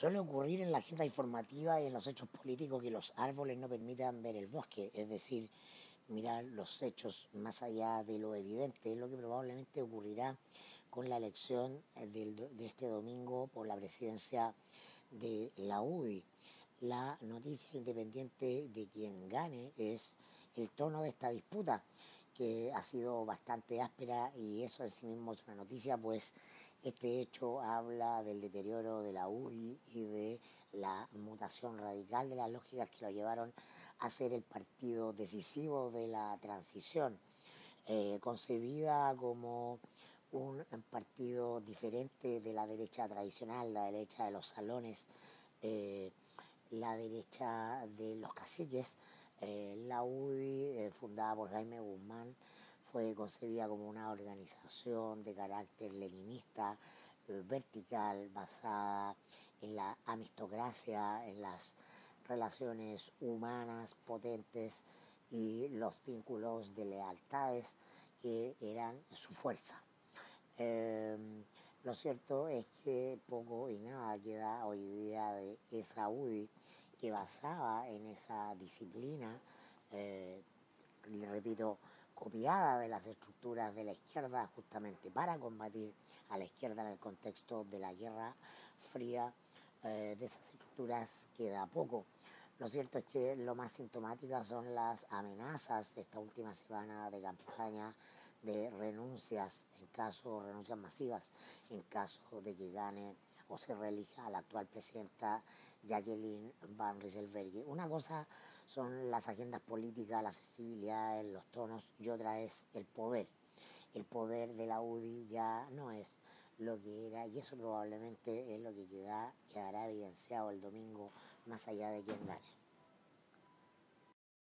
Suele ocurrir en la agenda informativa y en los hechos políticos que los árboles no permitan ver el bosque, es decir, mirar los hechos más allá de lo evidente, es lo que probablemente ocurrirá con la elección de este domingo por la presidencia de la UDI. La noticia independiente de quien gane es el tono de esta disputa, que ha sido bastante áspera y eso en sí mismo es una noticia, pues este hecho habla del deterioro de la UDI y de la mutación radical de las lógicas que lo llevaron a ser el partido decisivo de la transición, eh, concebida como un partido diferente de la derecha tradicional, la derecha de los salones, eh, la derecha de los caciques. Eh, la UDI, fundada por Jaime Guzmán, fue concebida como una organización de carácter leninista, eh, vertical, basada en la amistocracia, en las relaciones humanas potentes y los vínculos de lealtades que eran su fuerza. Em, lo cierto es que poco y nada queda hoy día de esa UDI que basaba en esa disciplina, eh, le repito, copiada de las estructuras de la izquierda justamente para combatir a la izquierda en el contexto de la Guerra Fría. Eh, de esas estructuras queda poco. Lo cierto es que lo más sintomáticas son las amenazas esta última semana de campaña de renuncias, en caso, renuncias masivas, en caso de que gane o se reelija a la actual presidenta Jacqueline Van Rieselberghe. Una cosa son las agendas políticas, la sensibilidad, los tonos, y otra es el poder. El poder de la UDI ya no es lo que era y eso probablemente es lo que queda, quedará evidenciado el domingo más allá de quien gane.